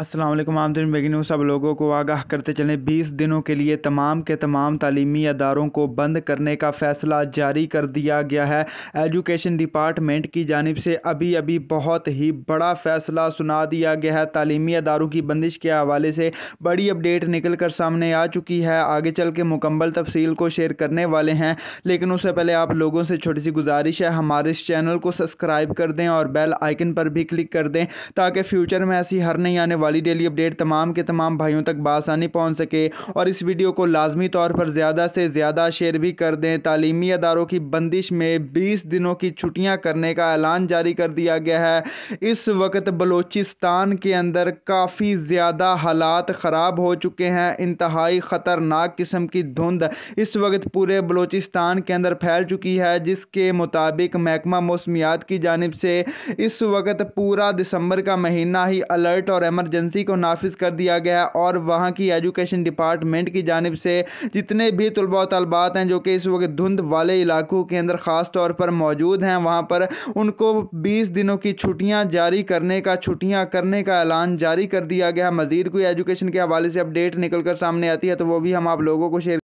Aslam आमदिन begin सब लोगों को आगाह करते चलें। 20 दिनों के लिए तमाम के तमाम तालीमी अदारों को बंद करने का फ़ैसला जारी कर दिया गया है। एजुकेशन डिपार्टमेंट की जानब से अभी अभी बहुत ही बड़ा फ़ैसला सुना दिया गया है। तालीमी अदारों की बंदिश के हवाले से बड़ी अपडेट निकल कर सामने आ चुकी है। आगे चल के मुकम्मल तफसील को शेयर करने वाले हैं। लेकिन उससे पहले आप लोगों से छोटी सी गुजारिश है, हमारे इस चैनल को सब्सक्राइब कर दें और बेल आइकन पर भी क्लिक कर दें ताकि फ्यूचर में ऐसी हर नहीं आने वाली वाली डेली अपडेट तमाम के तमाम भाइयों तक बासानी पहुँच सके और इस वीडियो को लाजमी तौर पर ज़्यादा से ज़्यादा शेयर भी कर दें। तालीमी अदारों की बंदिश में बीस दिनों की छुट्टियाँ करने का ऐलान जारी कर दिया गया है। इस वक्त बलोचिस्तान के अंदर काफ़ी ज़्यादा हालात ख़राब हो चुके हैं। इंतहाई ख़तरनाक किस्म की धुंध इस वक्त पूरे बलोचिस्तान के अंदर फैल चुकी है, जिसके मुताबिक महकमा मौसमियात की जानब से इस वक्त पूरा दिसंबर का महीना ही अलर्ट और एमरजेंसी एजेंसी को नाफिज कर दिया गया और वहाँ की एजुकेशन डिपार्टमेंट की जानब से जितने भी तलबा तलबात हैं जो कि इस वक्त धुंध वाले इलाकों के अंदर ख़ास तौर पर मौजूद हैं, वहाँ पर उनको बीस दिनों की छुट्टियाँ जारी करने का, छुट्टियाँ करने का ऐलान जारी कर दिया गया। मजीद कोई एजुकेशन के हवाले से अपडेट निकल कर सामने आती है तो वो भी हम आप लोगों को शेयर